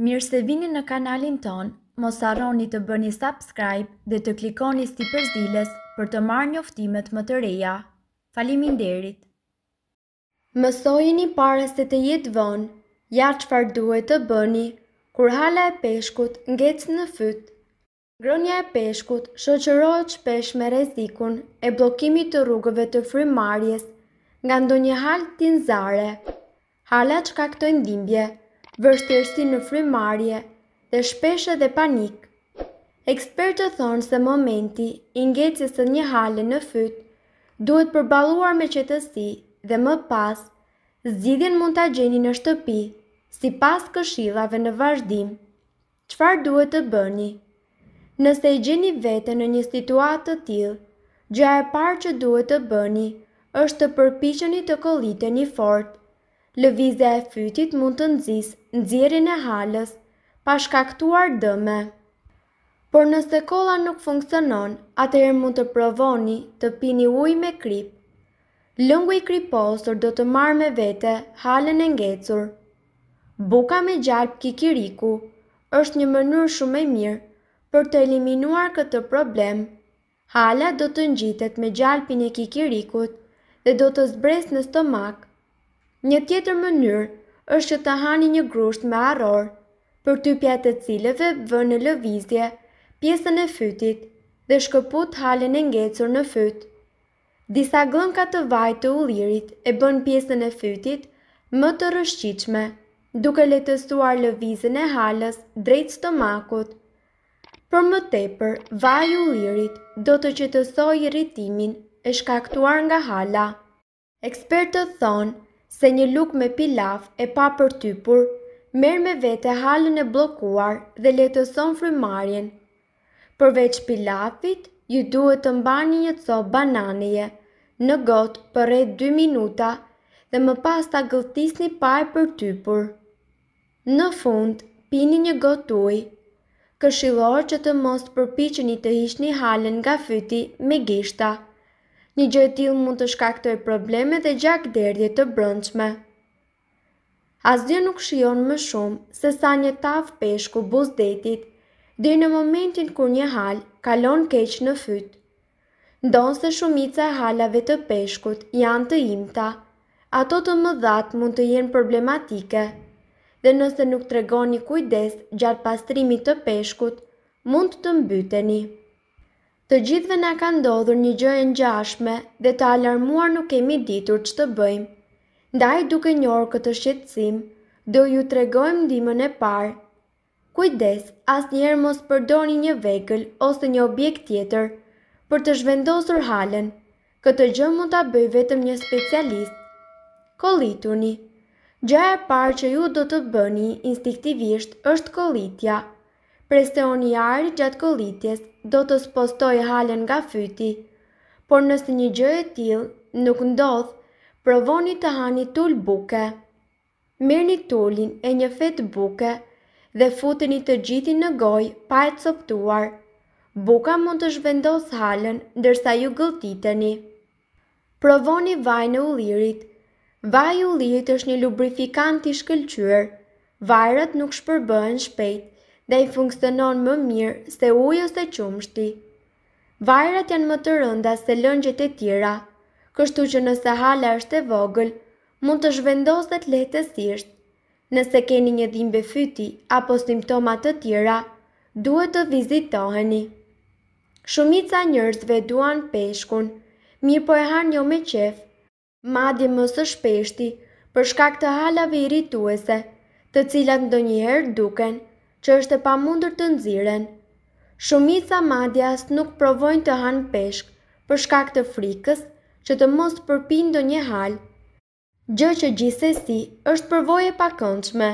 Mirë se vini në kanalin tonë, mos harroni të bëni subscribe dhe të klikoni sipër ziles për të marrë njoftimet më të reja. Faleminderit! Mësojini para se të jetë vonë, ja çfarë duhet të bëni kur hala e peshkut ngec në fyt. Ngrënia e peshkut shoqërohet shpesh me rrezikun e bllokimit të rrugëve të frymëmarrjes nga ndonjë halë tinzare. Halat shkaktojnë dhimbje, vështirësi në frymëmarrje dhe shpesh edhe panik. Ekspertët thonë se momenti i ngecjes së një hale në fyt duhet përballuar me qetësi dhe më pas zgjidhjen mund ta gjeni në shtëpi, sipas këshillave në vazhdim. Çfarë duhet të bëni? Nëse e gjeni veten në një situatë të tillë, gjëja e parë që duhet të bëni është të përpiqeni të kolliteni fort. Lëvizja e fytit mund të nxisë nxjerrjen e halës, pa shkaktuar dëme. Por nëse kolla nuk funksionon, atëherë mund të provoni të pini ujë me kripë. Lëngu i kriposur do të marrë me vete halën e ngecur. Buka me gjalp kikiriku është një mënyrë shumë e mirë për të eliminuar këtë problem. Hala do të ngjitet me gjalpin e kikirikut dhe do të zbresë në stomak. Një tjetër mënyrë është që të hani një grusht me arrorë, përtypja e të cilëve vë në lëvizje pjesën e fytit dhe shkëput halën e ngecur në fyt. Disa gllënka të vajit të ullirit e bën pjesën e fytit më të rrëshqitshme, duke lehtësuar lëvizjen e halës drejt stomakut. Për më tepër, vaji i ullirit do të qetësojë irritimin e shkaktuar nga hala. Ekspertët thonë se një lugë me pilaf e papërtypur merr me vete halën e bllokuar dhe lehtëson frymëmarrjen. Përveç pilafit, ju duhet të mbani një copë bananeje në gotë për rreth dy minuta dhe më pas ta gëlltisni pa e përtypur. Në fund, pini një gotë ujë. Këshillohet që të mos përpiqeni të hiqni halën nga fyti me gishta. Një gjë e tillë mund të shkaktojë probleme dhe gjakderdhje të brendshme. Asgjë nuk shijon më shumë sesa një tavë peshku buzë detit, deri në momentin kur një halë kalon keq në fyt. Ndonëse shumica e halave të peshkut janë të imta, ato të mëdhat mund të jenë problematike dhe nëse nuk tregoni kujdes gjatë pastrimit të peshkut, mund të mbyteni. Të gjithëve na ka ndodhur një gjë e ngjashme dhe të alarmuar nuk kemi ditur ç'të bëjmë. Ndaj duke njohur këtë shqetësim, do ju tregojmë ndihmën e parë. Kujdes, asnjëherë mos përdorni një vegël ose një objekt tjetër për të zhvendosur halën. Këtë gjë mund ta bëjë vetëm një specialist. Kollituni. Gjëja e parë që ju do të bëni instinktivisht është kollitja. Presioni i ajrit gjatë kollitjes do të spostojë halën nga fyti, por nëse një gjë e tillë nuk ndodh, provoni të hani tul buke. Merrni tulin e një fete buke dhe futeni të gjithin në gojë pa e copëtuar. Buka mund të zhvendosë halën ndërsa ju gëlltiteni. Provoni vajin e ullirit. Vaji i ullirit është një lubrifikant i shkëlqyer. Vajrat nuk shpërbëhen shpejt dhe ai funksionon më mirë se uji ose qumështi. Vajrat janë më të rënda se lëngjet e tjera, kështu që nëse hala është e vogël, mund të zhvendoset lehtësisht. Nëse keni një dhimbje fyti apo simptoma të tjera, duhet të vizitoheni. Shumica e njerëzve e duan peshkun, mirëpo e hanë jo me qejf, madje më së shpeshti për shkak të halave irrituese, të cilat ndonjëherë duken që është e pamundur të nxirren. Shumica madje as nuk provojnë të hanë peshk për shkak të frikës që të mos përpijnë ndonjë halë, Gjë që gjithsesi është përvojë e pakëndshme.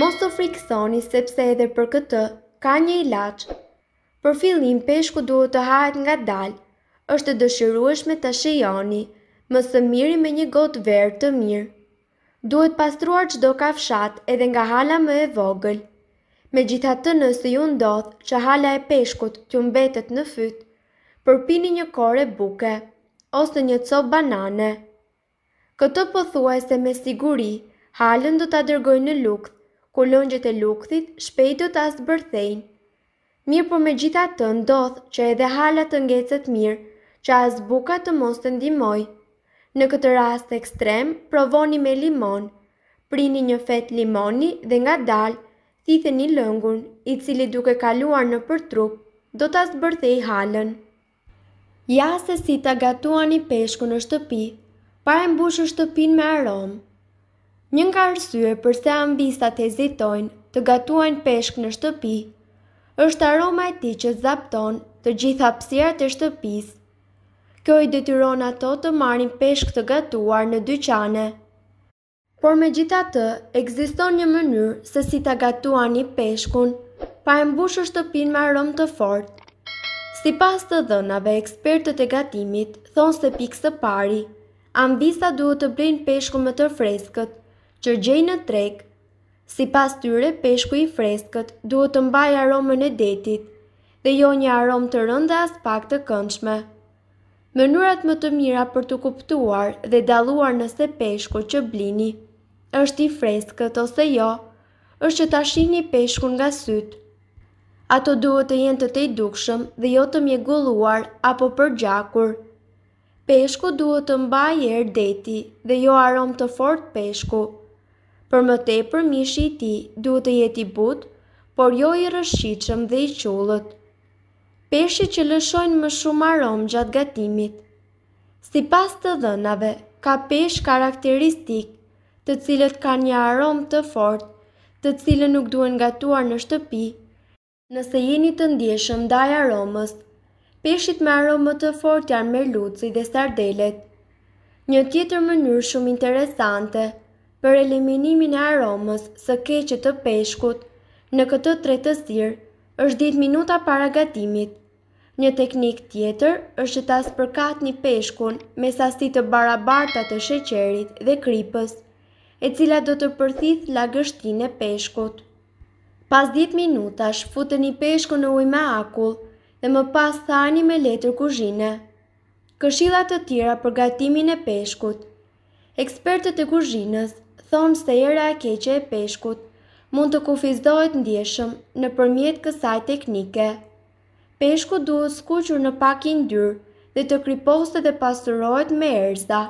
Mos u frikësoni sepse edhe për këtë ka një ilaç. Për fillim peshku duhet të hahet ngadalë. Është e dëshirueshme ta shijoni, më së miri me një gotë verë të mirë. Duhet pastruar çdo kafshatë edhe nga hala më e vogël. Megjithatë nëse ju ndodh që hala e peshkut t'ju mbetet në fyt, përpini një kore buke ose një copë banane. Këto pothuajse me siguri, halën do ta dërgojnë në lukth, ku lëngjet e lukthit shpejt do ta zbërthejnë. Mirëpo megjithatë ndodh që edhe hala të ngecet mirë, që as buka të mos të ndihmojë. Në këtë rast ekstrem, provoni me limon. Prini një fetë limoni dhe ngadalë thitheni lëngun, i cili duke kaluar nëpër trup, do ta zbërthejë halën. Ja se si ta gatuani peshkun në shtëpi, pa e mbushur shtëpinë me aromë. Një nga arsyet përse amvisat hezitojnë të gatuajnë peshk në shtëpi, është aroma e tij që zapton të gjithë hapësirat e shtëpisë. Kjo i detyron ato të marrin peshk të gatuar në dyqane. Por megjithatë, ekziston një mënyrë se si ta gatuani peshkun pa e mbushur shtëpinë me aromë të fortë. Sipas të dhënave, ekspertët e gatimit thonë se pikë së pari, amvisa duhet të blejnë peshkun më të freskët që gjejnë në treg. Sipas tyre, peshku i freskët duhet të mbajë aromën e detit dhe jo një aromë të rëndë dhe aspak të këndshme. Mënyrat më të mira për të kuptuar dhe dalluar nëse peshku që blini është i freskët ose jo, është që ta shihni peshkun nga sytë. Ato duhet të jenë të tejdukshëm dhe jo të mjegulluar apo përgjakur. Peshku duhet të mbajë erë deti dhe jo aromë të fortë peshku. Për më tepër mishi i tij duhet të jetë i butë, por jo i rrëshqitshëm dhe i qullët. Peshqit që lëshojnë më shumë aromë gjatë gatimit. Sipas të dhënave, ka peshq karakteristik, të cilët kanë një aromë të fortë, të cilën nuk duhen gatuar në shtëpi. Nëse jeni të ndjeshëm ndaj aromës, peshqit me aromë më të fortë janë merluci dhe sardelet. Një tjetër mënyrë shumë interesante për eliminimin e aromës së keqe të peshkut në këtë tretësirë Është dhjetë minuta para gatimit. Një teknikë tjetër është që ta spërkatni peshkun me sasi të barabarta të sheqerit dhe kripës, e cila do të përthithë lagështinë e peshkut. Pas dhjetë minutash, futeni peshkun në ujë me akull dhe më pas thani me letër kuzhine. Këshilla të tjera për gatimin e peshkut. Ekspertët e kuzhinës thonë se era e keqe e peshkut mund të kufizohet ndjeshëm nëpërmjet kësaj teknike. Peshku duhet skuqur në pak yndyrë dhe të kriposet dhe pasurohet me erëza.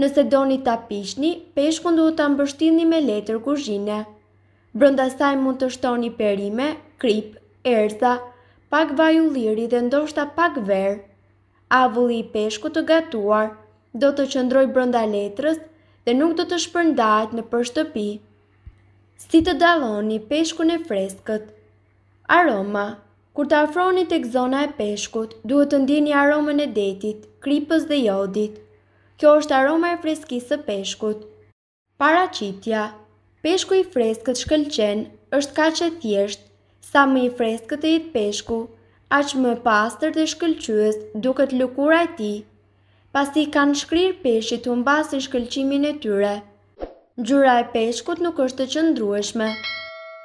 Nëse doni ta piqni, peshkun duhet ta mbështillni me letër kuzhine. Brenda saj mund të shtoni perime, kripë, erëza, pak vaj ulliri dhe ndoshta pak verë. Avulli i peshkut të gatuar do të qëndrojë brenda letrës dhe nuk do të shpërndahet nëpër shtëpi. Si të dalloni peshkun e freskët? Aroma Kur të afroni tek zona e peshkut, duhet të ndjeni aromën e detit, kripës dhe jodit. Kjo është aroma e freskisë së peshkut. Paraqitja, Peshku i freskët shkëlqen është kaq e thjeshtë, sa më i freskët të jetë peshku, aq më pastër dhe shkëlqyes duket lëkura e tij. Pasi i kanë shkrirë peshqit humbasin shkëlqimin e tyre. Ngjyra e peshkut nuk është e qëndrueshme.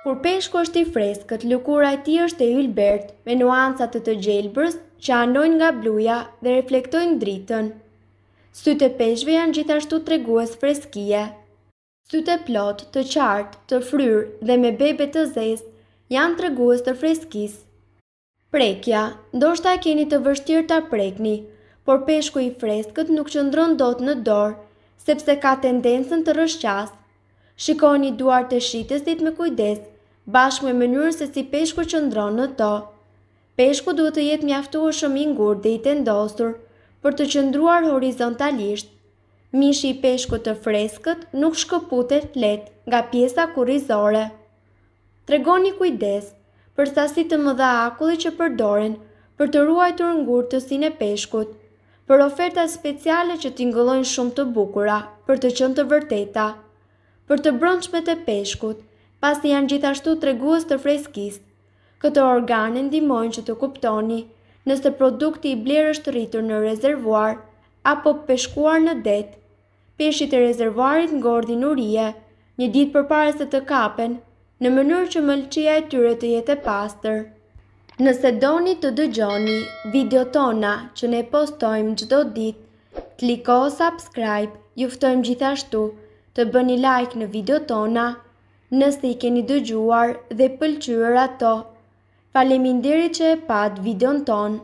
Kur peshku është i freskët, lëkura e tij është e ylbert, me nuanca të të gjelbërës që anojnë nga bluja dhe reflektojnë dritën. Sytë e peshqve janë gjithashtu tregues freskie. Sytë e plotë, të qartë, të fryrë dhe me bebe të zezë janë tregues të freskisë. Prekja, Ndoshta e keni të vështirë ta prekni, por peshku i freskët nuk qëndron dot në dorë, sepse ka tendencën të rrëshqasë. Shikoni duart e shitësit me kujdes, bashkë me mënyrën se si peshku qëndron në to. Peshku duhet të jetë mjaftueshëm i ngurtë dhe i tendosur për të qëndruar horizontalisht. Mishi i peshkut të freskët nuk shkëputet lehtë nga pjesa kurrizore. Tregoni kujdes për sasi të mëdha akulli që përdoren për të ruajtur ngurtësinë e peshkut, për oferta speciale që tingëllojnë shumë të bukura për të qenë të vërteta. Për të brendshmet e peshkut, pasi janë gjithashtu tregues të freskisë, Këto organe ndihmojnë që të kuptoni nëse produkti i blerë është rritur në rezervuar apo peshkuar në det. Peshqit e rezervuarit ngordhin urie një ditë përpara se të kapen, në mënyrë që mëlçia e tyre të jetë e pastër. Nëse doni të dëgjoni videot tona që ne postojmë çdo ditë, kliko subscribe. Ju ftojmë gjithashtu të bëni like në videot tona. Nëse i keni dëgjuar dhe pëlqyer ato. Faleminderit që e patë videon tonë!